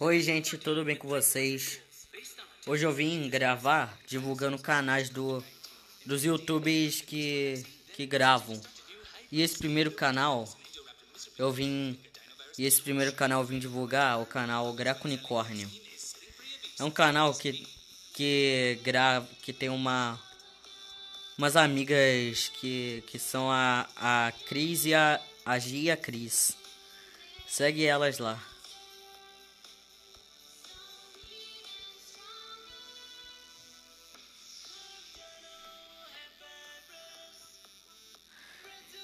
Oi, gente, tudo bem com vocês? Hoje eu vim gravar divulgando canais do dos YouTubers que que gravam. E esse primeiro canal eu vim e esse primeiro canal eu vim divulgar o canal Gracunicórnio. É um canal que que grava que tem uma umas amigas que que são a a Cris e a a Gia Cris. Segue elas lá.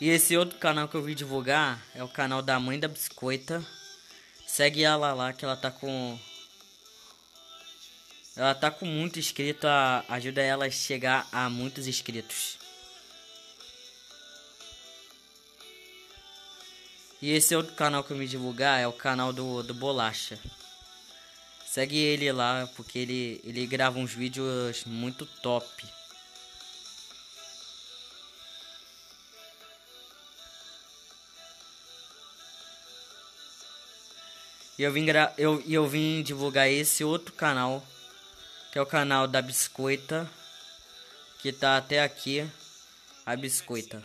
E esse outro canal que eu vim divulgar é o canal da mãe da biscoita. Segue ela lá que ela tá com ela tá com muito inscrito, ajuda ela a chegar a muitos inscritos. E esse outro canal que eu me divulgar é o canal do, do Bolacha. Segue ele lá, porque ele, ele grava uns vídeos muito top. E eu vim, eu, eu vim divulgar esse outro canal, que é o canal da Biscoita, que tá até aqui, a Biscoita.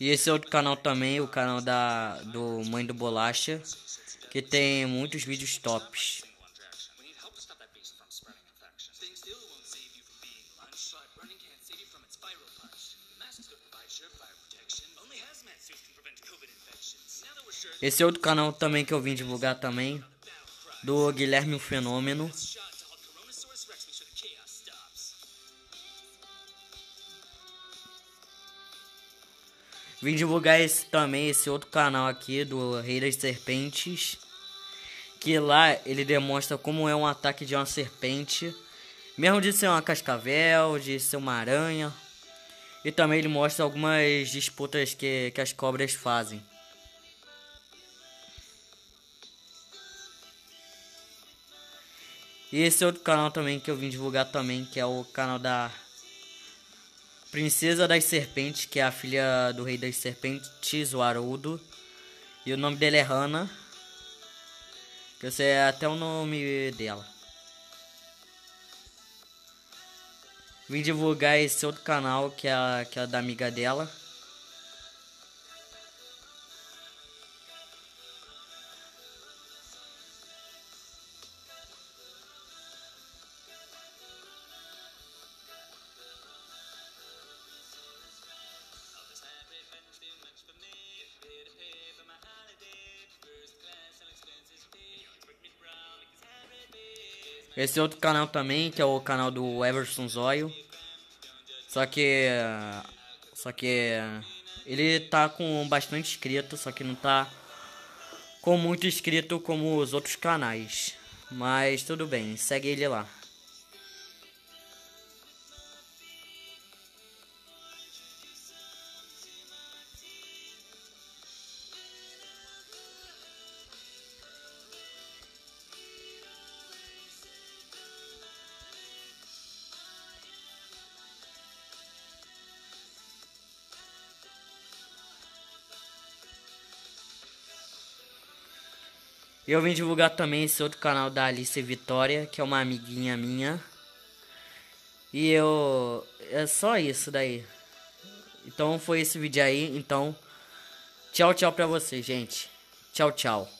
E esse outro canal também, o canal da do Mãe do Bolacha, que tem muitos vídeos tops. Esse outro canal também que eu vim divulgar também, do Guilherme o Fenômeno. Vim divulgar esse também, esse outro canal aqui do Rei das Serpentes. Que lá ele demonstra como é um ataque de uma serpente. Mesmo de ser uma cascavel, de ser uma aranha. E também ele mostra algumas disputas que, que as cobras fazem. E esse outro canal também que eu vim divulgar também, que é o canal da Princesa das Serpentes, que é a filha do Rei das Serpentes, o Haroldo. E o nome dele é Hannah. Que eu sei até o nome dela. Vim divulgar esse outro canal que é, que é da amiga dela. Esse outro canal também, que é o canal do Everson Zóio. Só que. Só que. Ele tá com bastante inscrito, só que não tá com muito inscrito como os outros canais. Mas tudo bem, segue ele lá. Eu vim divulgar também esse outro canal da Alice Vitória, que é uma amiguinha minha. E eu. É só isso daí. Então foi esse vídeo aí. Então, tchau, tchau pra vocês, gente. Tchau, tchau.